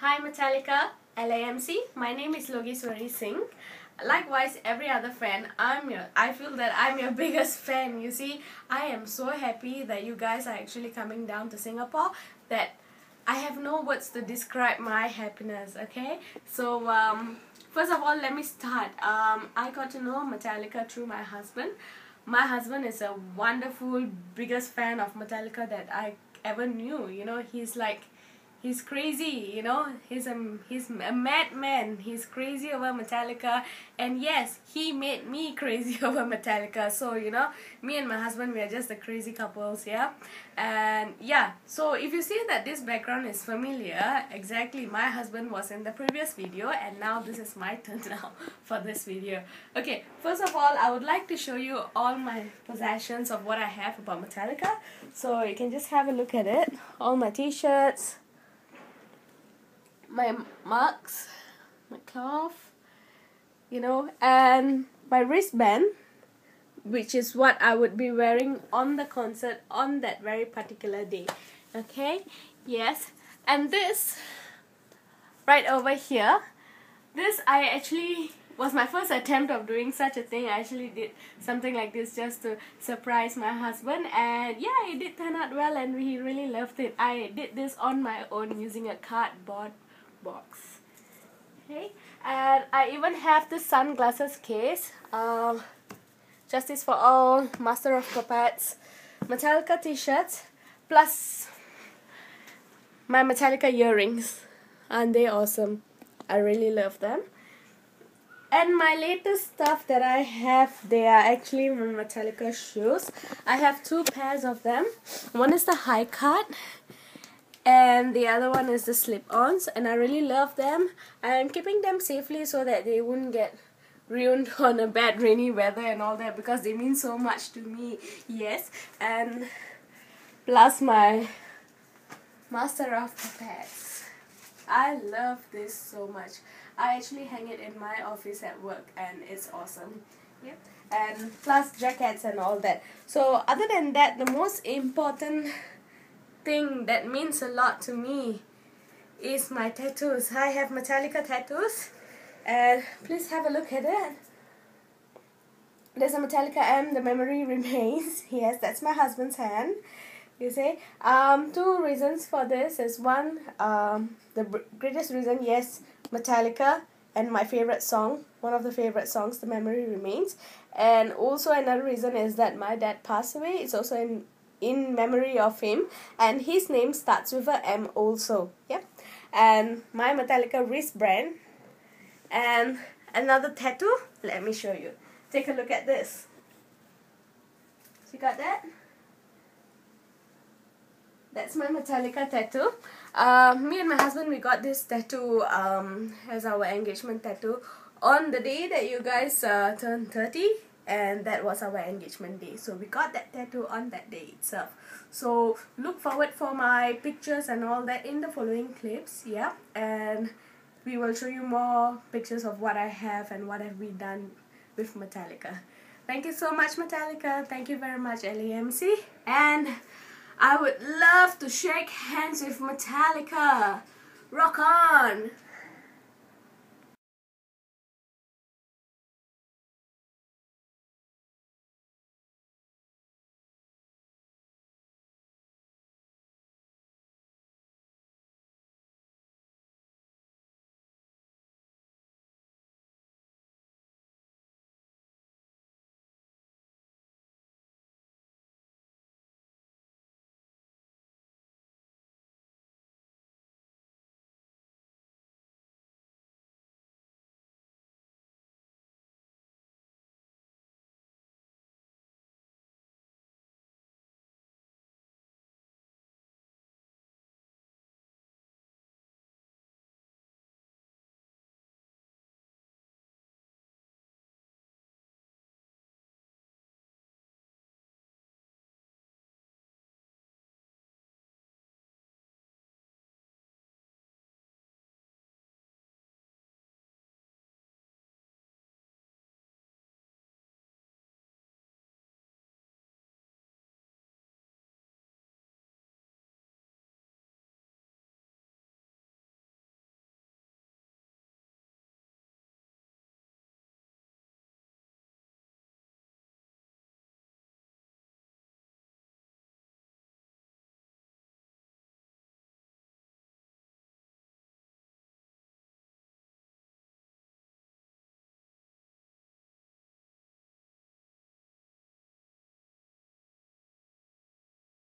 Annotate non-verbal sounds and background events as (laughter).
Hi Metallica, LAMC. My name is Logiswari Singh. Likewise, every other fan, I'm your. I feel that I'm your (laughs) biggest fan. You see, I am so happy that you guys are actually coming down to Singapore. That I have no words to describe my happiness. Okay, so um, first of all, let me start. Um, I got to know Metallica through my husband. My husband is a wonderful, biggest fan of Metallica that I ever knew. You know, he's like he's crazy you know? He's a he's a madman. He's crazy over metallica. And yes he made me (laughs) crazy over metallica. So you know me and my husband we are just the crazy couples yeah? And yeah so if you see that this background is familiar exactly my husband was in the previous video and now this is my (laughs) turn now for this video. Okay first of all i would like to show you all my possessions of what i have about metallica. So you can just have a look at it. All my t-shirts my marks, my cloth, you know, and my wristband, which is what I would be wearing on the concert on that very particular day. Okay, yes, and this right over here, this I actually was my first attempt of doing such a thing. I actually did something like this just to surprise my husband and yeah, it did turn out well and he really loved it. I did this on my own using a cardboard box. Okay. And I even have the sunglasses case. Uh, Justice for All Master of Puppets. Metallica t-shirts plus my Metallica earrings. Aren't they awesome? I really love them. And my latest stuff that I have they are actually my Metallica shoes. I have two pairs of them. One is the high cut and the other one is the slip-ons and I really love them. I'm keeping them safely so that they wouldn't get ruined (laughs) on a bad rainy weather and all that because they mean so much to me. Yes and plus my master of puppets. I love this so much. I actually hang it in my office at work and it's awesome. Yep. And plus jackets and all that. So other than that the most important thing that means a lot to me is my tattoos. I have Metallica tattoos and please have a look at it. There's a Metallica M, the memory (laughs) remains. yes, that's my husband's hand. You see, um, two reasons for this is one, um, the greatest reason, yes, Metallica and my favorite song, one of the favorite songs, The Memory Remains. And also another reason is that my dad passed away. It's also in in memory of him and his name starts with a M also yep and my Metallica wristband and another tattoo let me show you. Take a look at this. You got that? That's my Metallica tattoo. Uh, me and my husband we got this tattoo um, as our engagement tattoo on the day that you guys uh, turn 30 and that was our engagement day. So we got that tattoo on that day itself. So look forward for my pictures and all that in the following clips yeah? And we will show you more pictures of what I have and what have we done with Metallica. Thank you so much Metallica. Thank you very much LAMC and I would love to shake hands with Metallica. Rock on